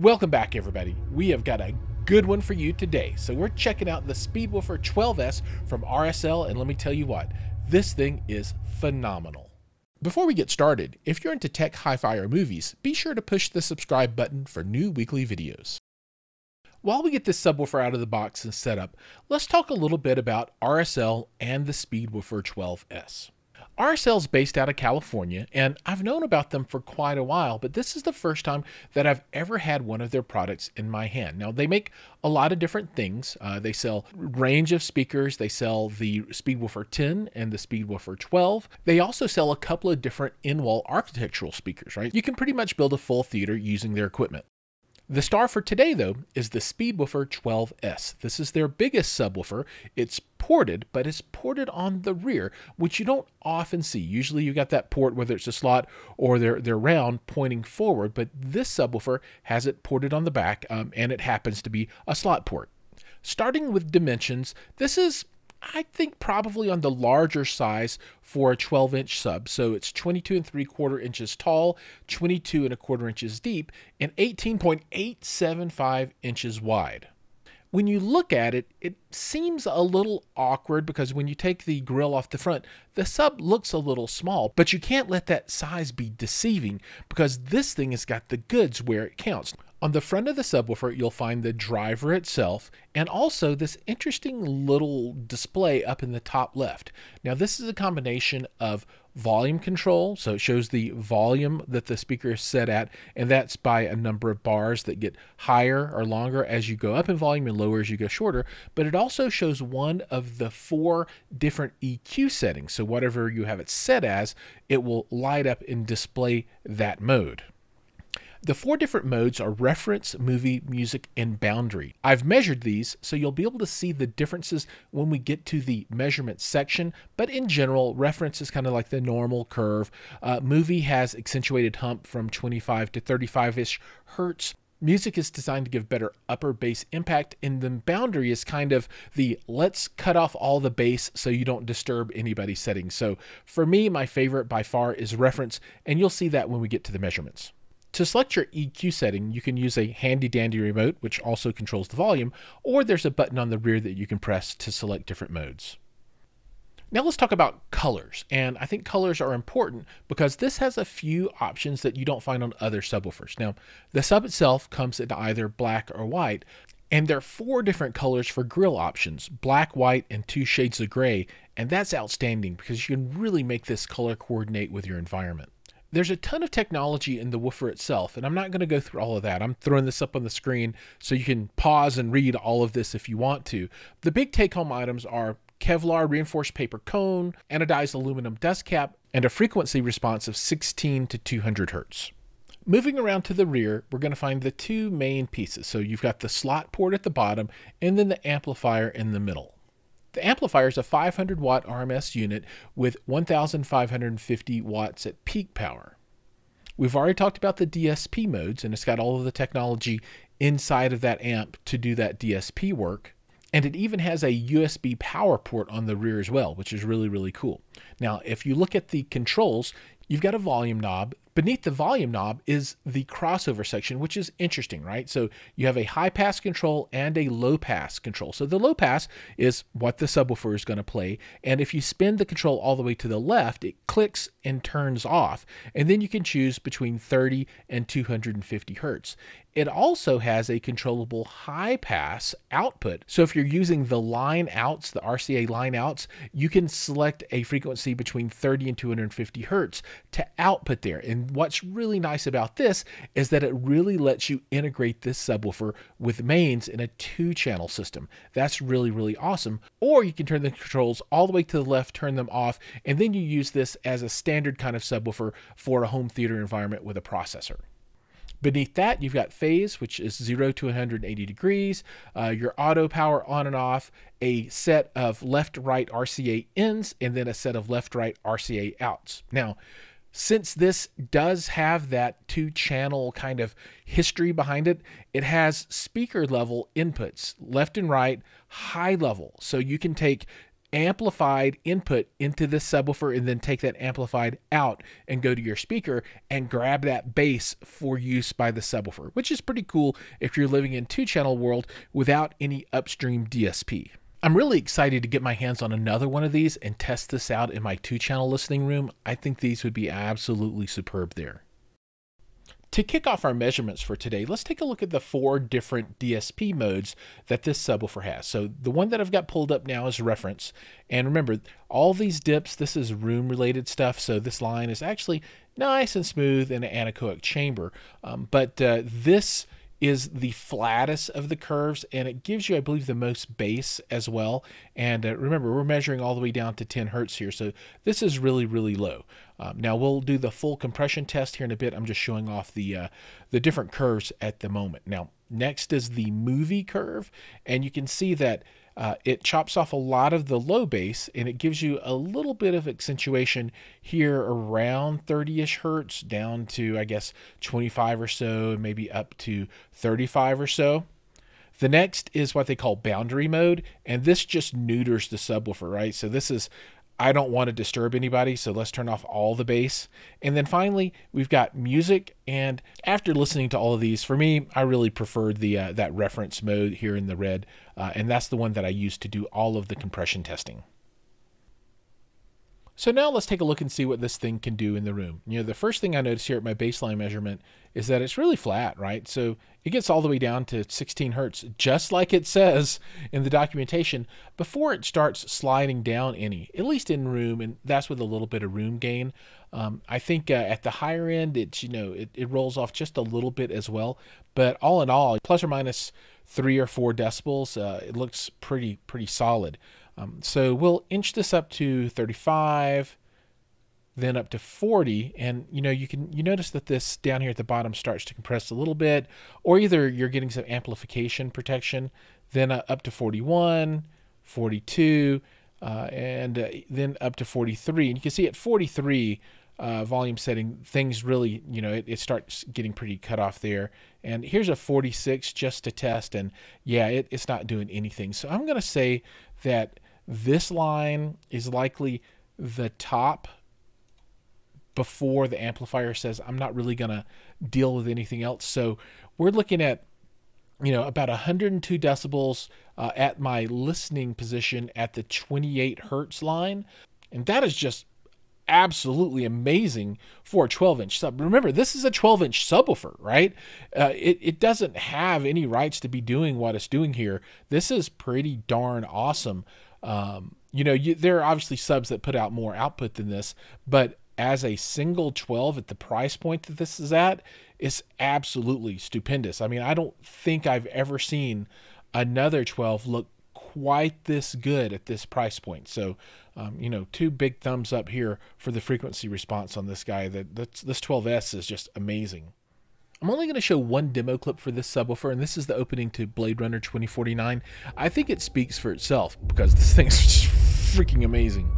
Welcome back, everybody. We have got a good one for you today. So we're checking out the Speedwoofer 12S from RSL, and let me tell you what, this thing is phenomenal. Before we get started, if you're into tech, hi-fi, or movies, be sure to push the subscribe button for new weekly videos. While we get this subwoofer out of the box and set up, let's talk a little bit about RSL and the Speedwoofer 12S. RSL is based out of California, and I've known about them for quite a while, but this is the first time that I've ever had one of their products in my hand. Now, they make a lot of different things. Uh, they sell range of speakers. They sell the Speedwoofer 10 and the Speedwoofer 12. They also sell a couple of different in-wall architectural speakers, right? You can pretty much build a full theater using their equipment. The star for today, though, is the Speedwoofer 12S. This is their biggest subwoofer. It's ported, but it's ported on the rear, which you don't often see. Usually you got that port, whether it's a slot or they're, they're round, pointing forward, but this subwoofer has it ported on the back, um, and it happens to be a slot port. Starting with dimensions, this is I think probably on the larger size for a 12 inch sub. So it's 22 and 3 quarter inches tall, 22 and a quarter inches deep, and 18.875 inches wide. When you look at it, it seems a little awkward because when you take the grill off the front, the sub looks a little small, but you can't let that size be deceiving because this thing has got the goods where it counts. On the front of the subwoofer, you'll find the driver itself and also this interesting little display up in the top left. Now, this is a combination of volume control, so it shows the volume that the speaker is set at, and that's by a number of bars that get higher or longer as you go up in volume and lower as you go shorter. But it also shows one of the four different EQ settings. So, whatever you have it set as, it will light up and display that mode. The four different modes are reference, movie, music, and boundary. I've measured these so you'll be able to see the differences when we get to the measurement section, but in general, reference is kind of like the normal curve. Uh, movie has accentuated hump from 25 to 35-ish hertz. Music is designed to give better upper bass impact, and the boundary is kind of the let's cut off all the bass so you don't disturb anybody's settings. So for me, my favorite by far is reference, and you'll see that when we get to the measurements. To select your EQ setting, you can use a handy dandy remote, which also controls the volume, or there's a button on the rear that you can press to select different modes. Now let's talk about colors, and I think colors are important because this has a few options that you don't find on other subwoofers. Now, the sub itself comes in either black or white, and there are four different colors for grill options, black, white, and two shades of gray, and that's outstanding because you can really make this color coordinate with your environment. There's a ton of technology in the woofer itself, and I'm not going to go through all of that. I'm throwing this up on the screen so you can pause and read all of this if you want to. The big take home items are Kevlar reinforced paper cone, anodized aluminum dust cap, and a frequency response of 16 to 200 hertz. Moving around to the rear, we're going to find the two main pieces. So you've got the slot port at the bottom and then the amplifier in the middle. The amplifier is a 500 watt RMS unit with 1550 watts at peak power. We've already talked about the DSP modes, and it's got all of the technology inside of that amp to do that DSP work. And it even has a USB power port on the rear as well, which is really, really cool. Now, if you look at the controls, you've got a volume knob Beneath the volume knob is the crossover section, which is interesting, right? So you have a high pass control and a low pass control. So the low pass is what the subwoofer is going to play. And if you spin the control all the way to the left, it clicks and turns off. And then you can choose between 30 and 250 hertz. It also has a controllable high pass output. So if you're using the line outs, the RCA line outs, you can select a frequency between 30 and 250 hertz to output there. And what's really nice about this is that it really lets you integrate this subwoofer with mains in a two channel system. That's really, really awesome. Or you can turn the controls all the way to the left, turn them off, and then you use this as a standard kind of subwoofer for a home theater environment with a processor. Beneath that, you've got phase, which is 0 to 180 degrees, uh, your auto power on and off, a set of left right RCA ins, and then a set of left right RCA outs. Now, since this does have that two channel kind of history behind it, it has speaker level inputs, left and right, high level. So you can take amplified input into this subwoofer and then take that amplified out and go to your speaker and grab that bass for use by the subwoofer, which is pretty cool if you're living in two channel world without any upstream DSP. I'm really excited to get my hands on another one of these and test this out in my two channel listening room. I think these would be absolutely superb there. To kick off our measurements for today, let's take a look at the four different DSP modes that this subwoofer has. So the one that I've got pulled up now is reference. And remember, all these dips, this is room related stuff. So this line is actually nice and smooth in an anechoic chamber. Um, but uh, this is the flattest of the curves and it gives you, I believe, the most bass as well. And uh, remember, we're measuring all the way down to 10 hertz here. So this is really, really low. Um, now we'll do the full compression test here in a bit. I'm just showing off the, uh, the different curves at the moment. Now, next is the movie curve. And you can see that uh, it chops off a lot of the low bass and it gives you a little bit of accentuation here around 30-ish hertz down to I guess 25 or so and maybe up to 35 or so. The next is what they call boundary mode and this just neuters the subwoofer, right? So this is I don't want to disturb anybody, so let's turn off all the bass. And then finally, we've got music. And after listening to all of these, for me, I really preferred the uh, that reference mode here in the red, uh, and that's the one that I use to do all of the compression testing. So now let's take a look and see what this thing can do in the room. You know, the first thing I notice here at my baseline measurement is that it's really flat, right? So it gets all the way down to 16 hertz, just like it says in the documentation, before it starts sliding down any, at least in room, and that's with a little bit of room gain. Um, I think uh, at the higher end, it's, you know, it, it rolls off just a little bit as well. But all in all, plus or minus three or four decibels, uh, it looks pretty, pretty solid. Um, so we'll inch this up to 35, then up to 40. And you know, you can you notice that this down here at the bottom starts to compress a little bit, or either you're getting some amplification protection, then uh, up to 41, 42, uh, and uh, then up to 43. And you can see at 43, uh, volume setting, things really, you know, it, it, starts getting pretty cut off there. And here's a 46 just to test. And yeah, it, it's not doing anything. So I'm going to say that this line is likely the top before the amplifier says, I'm not really going to deal with anything else. So we're looking at, you know, about 102 decibels uh, at my listening position at the 28 hertz line. And that is just absolutely amazing for a 12 inch sub. Remember, this is a 12 inch subwoofer, right? Uh, it, it doesn't have any rights to be doing what it's doing here. This is pretty darn awesome. Um, you know, you, there are obviously subs that put out more output than this, but as a single 12 at the price point that this is at, it's absolutely stupendous. I mean, I don't think I've ever seen another 12 look quite this good at this price point. So, um, you know, two big thumbs up here for the frequency response on this guy. That this 12S is just amazing. I'm only going to show one demo clip for this subwoofer, and this is the opening to Blade Runner 2049. I think it speaks for itself because this thing is freaking amazing.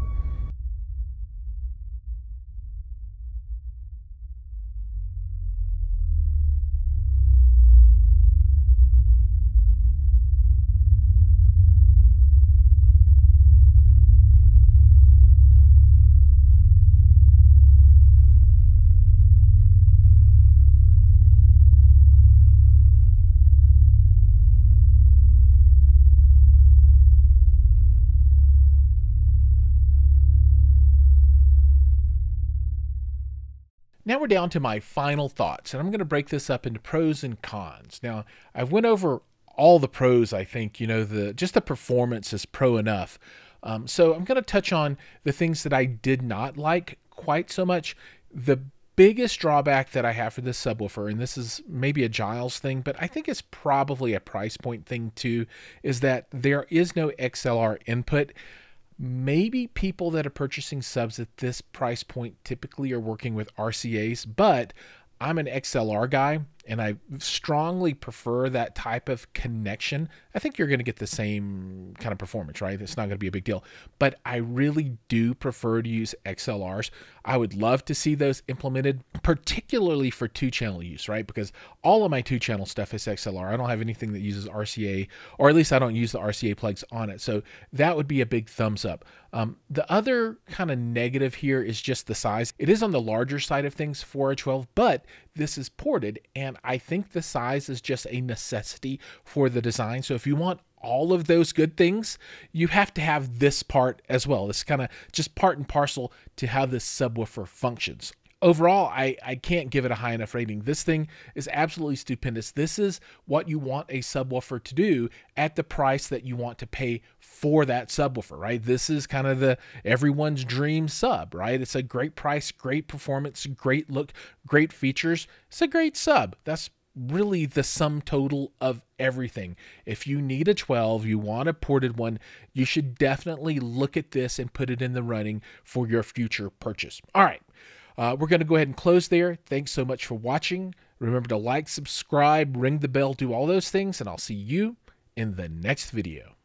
Now we're down to my final thoughts, and I'm going to break this up into pros and cons. Now, I've went over all the pros, I think, you know, the just the performance is pro enough. Um, so I'm going to touch on the things that I did not like quite so much. The biggest drawback that I have for this subwoofer, and this is maybe a Jiles thing, but I think it's probably a price point thing too, is that there is no XLR input maybe people that are purchasing subs at this price point typically are working with RCAs, but I'm an XLR guy. And I strongly prefer that type of connection, I think you're going to get the same kind of performance, right? It's not going to be a big deal. But I really do prefer to use XLRs. I would love to see those implemented, particularly for two channel use, right? Because all of my two channel stuff is XLR. I don't have anything that uses RCA, or at least I don't use the RCA plugs on it. So that would be a big thumbs up. Um, the other kind of negative here is just the size. It is on the larger side of things for a 12, but this is ported, and I think the size is just a necessity for the design. So if you want all of those good things, you have to have this part as well. This kind of just part and parcel to how this subwoofer functions overall, I, I can't give it a high enough rating. This thing is absolutely stupendous. This is what you want a subwoofer to do at the price that you want to pay for that subwoofer, right? This is kind of the everyone's dream sub, right? It's a great price, great performance, great look, great features. It's a great sub. That's really the sum total of everything. If you need a 12, you want a ported one, you should definitely look at this and put it in the running for your future purchase. All right. Uh, we're going to go ahead and close there. Thanks so much for watching. Remember to like, subscribe, ring the bell, do all those things, and I'll see you in the next video.